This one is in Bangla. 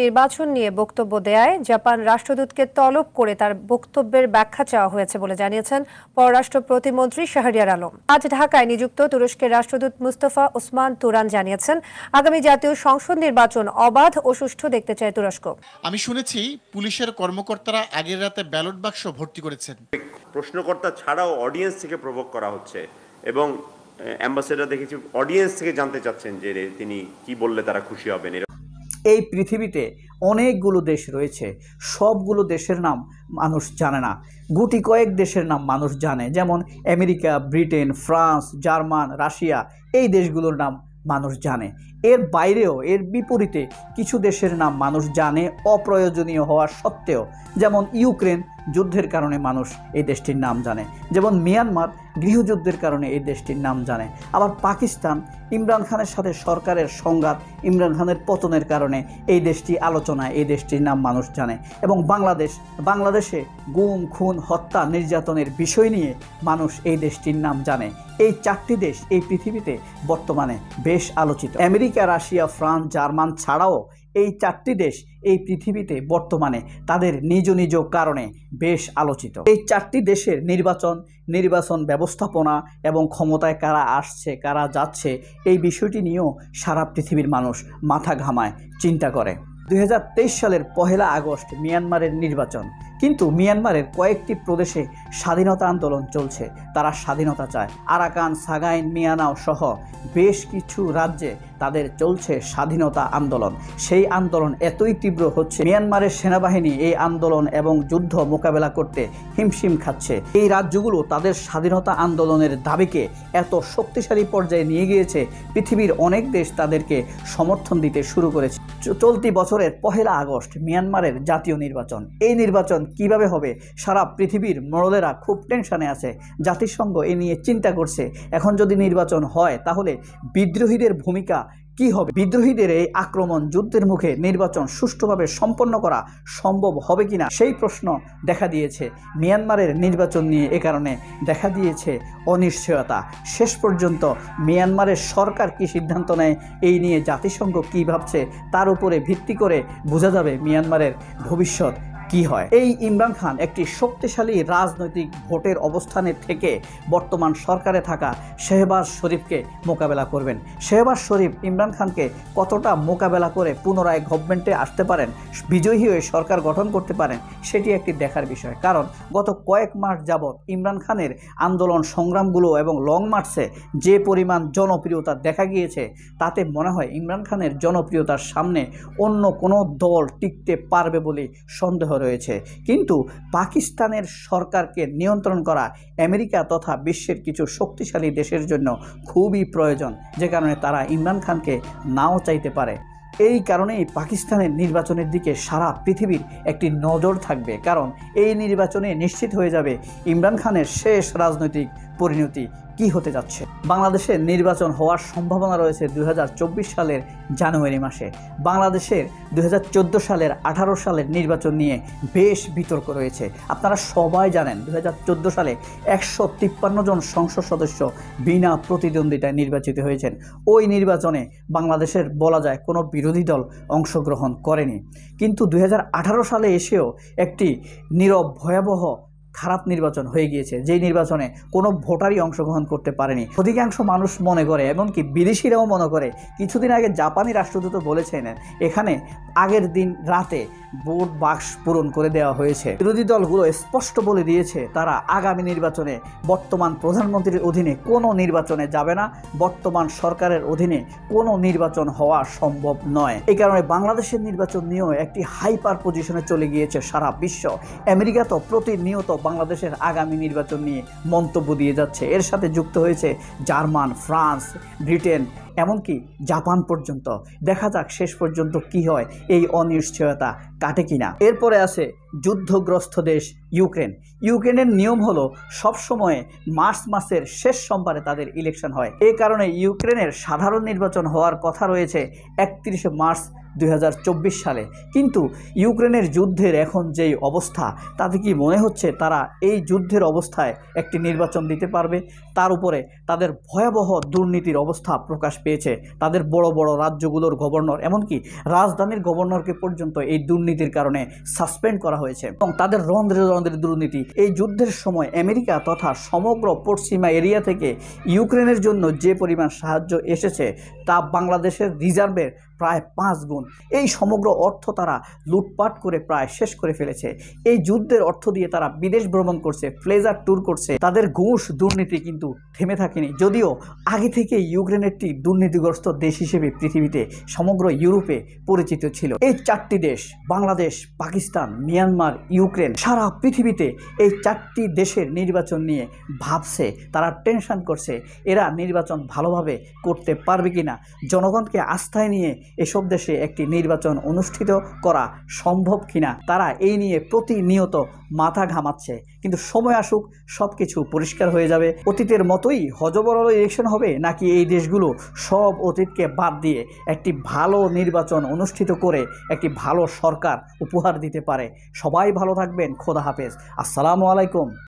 নির্বাচন নিয়ে বক্তব্য দেয়ায় জাপান রাষ্ট্রদূতকে তলব করে তার বক্তব্যের ব্যাখ্যা চাওয়া হয়েছে বলে জানিয়েছেন পররাষ্ট্র প্রতিমন্ত্রী শাহরিয়ার আলম। আজ ঢাকায় নিযুক্ত তুরস্কের রাষ্ট্রদূত মুস্তফা ওসমান তুরান জানিয়েছেন আগামী জাতীয় সংসদ নির্বাচন অবাধ ও সুষ্ঠু দেখতে চায় তুরস্ক। আমি শুনেছি পুলিশের কর্মকর্তারা আগের রাতে ব্যালট বাক্স ভর্তি করেছেন। প্রশ্নকর্তা ছাড়াও অডিয়েন্স থেকে প্রভোগ করা হচ্ছে এবং অ্যাম্বাসেডার দেখেছি অডিয়েন্স থেকে জানতে চাচ্ছেন যে তিনি কি বললে তারা খুশি হবেন। এই পৃথিবীতে অনেকগুলো দেশ রয়েছে। সবগুলো দেশের নাম মানুষ জানে না। গুটি কয়েক দেশের নাম মানুষ জানে। যেমন America, Britain, France, German, Russia, এই দেশগুলোর নাম মানুষ জানে। এর বাইরেও, এর বিপরীতে কিছু দেশের নাম মানুষ জানে অপ্রয়োজনীয় হওয়া সত্ত্বেও, যেমন ইউক্রেন যুদ্ধের কারণে মানুষ এই দেশটির নাম জানে, যেমন মিয়ানমার গৃহযুদ্ধের কারণে এই দেশটির নাম জানে, আবার পাকিস্তান ইমরান খানের সাথে সরকারের সংঘাত, ইমরান খানের পতনের কারণে এই দেশটি আলোচনায় এই দেশটির নাম মানুষ জানে এবং বাংলাদেশ, বাংলাদেশে গুম, খুন, হত্যা, নির্যাতনের বিষয় নিয়ে মানুষ এই দেশটির নাম জানে। এই চারটি দেশ এই পৃথিবীতে বর্তমানে বেশ আলোচিত। আমেরিকা রাশিয়া, ফ্রান্স, জার্মান ছাড়াও এই চারটি দেশ এই পৃথিবীতে বর্তমানে তাদের নিজ নিজ কারণে বেশ আলোচিত। এই চারটি দেশের নির্বাচন নির্বাচন ব্যবস্থাপনা এবং ক্ষমতায় কারা আসছে, কারা যাচ্ছে, এই বিষয়টি নিয়েও সারা পৃথিবীর মানুষ মাথা ঘামায়, চিন্তা করে। দুই হাজার তেইশ সালের পহেলা আগস্ট মিয়ানমারের নির্বাচন কিন্তু মিয়ানমারের কয়েকটি প্রদেশে স্বাধীনতা আন্দোলন চলছে। তারা স্বাধীনতা চায়। আরাকান, সাগাইন, মিয়ানাও সহ বেশ কিছু রাজ্যে তাদের চলছে স্বাধীনতা আন্দোলন। সেই আন্দোলন এতই তীব্র হচ্ছে, মিয়ানমারের সেনাবাহিনী এই আন্দোলন এবং যুদ্ধ মোকাবেলা করতে হিমশিম খাচ্ছে। এই রাজ্যগুলো তাদের স্বাধীনতা আন্দোলনের দাবিকে এত শক্তিশালী পর্যায়ে নিয়ে গিয়েছে, পৃথিবীর অনেক দেশ তাদেরকে সমর্থন দিতে শুরু করেছে। চলতি বছরের পহেলা আগস্ট মিয়ানমারের জাতীয় নির্বাচন। এই নির্বাচন কীভাবে হবে? সারা পৃথিবীর মরলেরা খুব টেনশানে আছে। জাতিসংঘ এ নিয়ে চিন্তা করছে। এখন যদি নির্বাচন হয়, তাহলে বিদ্রোহীদের ভূমিকা কি হবে? বিদ্রোহীদের এই আক্রমণ যুদ্ধের মুখে নির্বাচন সুষ্ঠুভাবে সম্পন্ন করা সম্ভব হবে কিনা, সেই প্রশ্ন দেখা দিয়েছে। মিয়ানমারের নির্বাচন নিয়ে এ কারণে দেখা দিয়েছে অনিশ্চয়তা। শেষ পর্যন্ত মিয়ানমারের সরকার কি সিদ্ধান্ত নেয়, এই নিয়ে জাতিসংঘ কী ভাবছে, তার উপরে ভিত্তি করে বোঝা যাবে মিয়ানমারের ভবিষ্যৎ কি হয়? এই ইমরান খান একটি শক্তিশালী রাজনৈতিক ভোটের অবস্থানে থেকে বর্তমান সরকারে থাকা শেহবাজ শরীফকে মোকাবেলা করবেন। শেহবাজ শরীফ ইমরান খানকে কতটা মোকাবেলা করে পুনরায় গভর্নমেন্টে আসতে পারেন, বিজয়ী হয়ে সরকার গঠন করতে পারেন, সেটি একটি দেখার বিষয়। কারণ গত কয়েক মাস যাবৎ ইমরান খানের আন্দোলন সংগ্রামগুলো এবং লং মার্চে যে পরিমাণ জনপ্রিয়তা দেখা গিয়েছে, তাতে মনে হয় ইমরান খানের জনপ্রিয়তার সামনে অন্য কোনো দল টিকতে পারবে বলে সন্দেহ রয়েছে। কিন্তু পাকিস্তানের সরকারকে নিয়ন্ত্রণ করা আমেরিকা তথা বিশ্বের কিছু শক্তিশালী দেশের জন্য খুবই প্রয়োজন, যে কারণে তারা ইমরান খানকে নাও চাইতে পারে। এই কারণেই পাকিস্তানের নির্বাচনের দিকে সারা পৃথিবীর একটি নজর থাকবে, কারণ এই নির্বাচনে নিশ্চিত হয়ে যাবে ইমরান খানের শেষ রাজনৈতিক পরিণতি কি হতে যাচ্ছে? বাংলাদেশের নির্বাচন হওয়ার সম্ভাবনা রয়েছে দুই হাজার চব্বিশ সালের জানুয়ারি মাসে। বাংলাদেশের দু হাজার চোদ্দ সালের আঠারো সালের নির্বাচন নিয়ে বেশ বিতর্ক রয়েছে। আপনারা সবাই জানেন, দুই হাজার চোদ্দ সালে একশো তিপ্পান্ন জন সংসদ সদস্য বিনা প্রতিদ্বন্দ্বিতায় নির্বাচিত হয়েছেন। ওই নির্বাচনে বাংলাদেশের বলা যায় কোনো বিরোধী দল অংশগ্রহণ করেনি। কিন্তু দুই হাজার আঠারো সালে এসেও একটি নীরব ভয়াবহ খারাপ নির্বাচন হয়ে গিয়েছে, যেই নির্বাচনে কোনো ভোটারই অংশগ্রহণ করতে পারেনি। অধিকাংশ মানুষ মনে করে, এমনকি বিদেশিরাও মনে করে, কিছুদিন আগে জাপানি রাষ্ট্রদূত বলেছেন, এখানে আগের দিন রাতে ভোট বাক্স পূরণ করে দেওয়া হয়েছে। বিরোধী দলগুলো স্পষ্ট বলে দিয়েছে, তারা আগামী নির্বাচনে বর্তমান প্রধানমন্ত্রীর অধীনে কোনো নির্বাচনে যাবে না, বর্তমান সরকারের অধীনে কোনো নির্বাচন হওয়া সম্ভব নয়। এই কারণে বাংলাদেশের নির্বাচন নিয়েও একটি হাইপার পজিশনে চলে গিয়েছে সারা বিশ্ব। আমেরিকা তো প্রতিনিয়ত বাংলাদেশের আগামী নির্বাচন নিয়ে মন্তব্য দিয়ে যাচ্ছে। এর সাথে যুক্ত হয়েছে জার্মান ফ্রান্স ব্রিটেন এমনকি জাপান পর্যন্ত। দেখা যাক শেষ পর্যন্ত কি হয় এই অনিশ্চয়তা কাটে কিনা। এরপরে আছে যুদ্ধগ্রস্ত দেশ ইউক্রেন। ইউক্রেনের নিয়ম হলো সবসময় মার্চ মাসের শেষ সোমবারে তাদের ইলেকশন হয়। এই কারণে ইউক্রেনের সাধারণ নির্বাচন হওয়ার কথা রয়েছে একত্রিশে মার্চ দু হাজার চব্বিশ সালে। কিন্তু ইউক্রেনের যুদ্ধের এখন যেই অবস্থা, তাতে কি মনে হচ্ছে তারা এই যুদ্ধের অবস্থায় একটি নির্বাচন দিতে পারবে? তার উপরে তাদের ভয়াবহ দুর্নীতির অবস্থা প্রকাশ পেয়েছে তাদের বড় বড় রাজ্যগুলোর গভর্নর, এমনকি রাজধানীর গভর্নরকে পর্যন্ত এই দুর্নীতির কারণে সাসপেন্ড করা হয়েছে। এবং তাদের রন্ধ্রে রন্ধ্রে দুর্নীতি, এই যুদ্ধের সময় আমেরিকা তথা সমগ্র পশ্চিমা এরিয়া থেকে ইউক্রেনের জন্য যে পরিমাণ সাহায্য এসেছে, তা বাংলাদেশের রিজার্ভের প্রায় পাঁচ গুণ। এই সমগ্র অর্থ তারা লুটপাট করে প্রায় শেষ করে ফেলেছে। এই যুদ্ধের অর্থ দিয়ে তারা বিদেশ ভ্রমণ করছে প্লেজার ট্যুর করছে। তাদের ঘুষ দুর্নীতি কিন্তু থেমে থাকেনি। যদিও আগে থেকে ইউক্রেন একটি দুর্নীতিগ্রস্ত দেশ হিসেবে পৃথিবীতে সমগ্র ইউরোপে পরিচিত ছিল। এই চারটি দেশ, বাংলাদেশ, পাকিস্তান, মিয়ানমার, ইউক্রেন, সারা পৃথিবীতে এই চারটি দেশের নির্বাচন নিয়ে ভাবছে, তারা টেনশন করছে। এরা নির্বাচন ভালোভাবে করতে পারবে কিনা, জনগণকে আস্থায় নিয়ে এসব দেশে একটি নির্বাচন অনুষ্ঠিত করা সম্ভব কিনা তারা এই নিয়ে প্রতিনিয়ত মাথা ঘামাচ্ছে। কিন্তু সময় আসুক সব কিছু পরিষ্কার হয়ে যাবে। অতীতের মতোই হজবরল ইলেকশন হবে নাকি এই দেশগুলো সব অতীতকে বাদ দিয়ে একটি ভালো নির্বাচন অনুষ্ঠিত করে একটি ভালো সরকার উপহার দিতে পারে? সবাই ভালো থাকবেন। খোদা হাফেজ। আসসালামু আলাইকুম।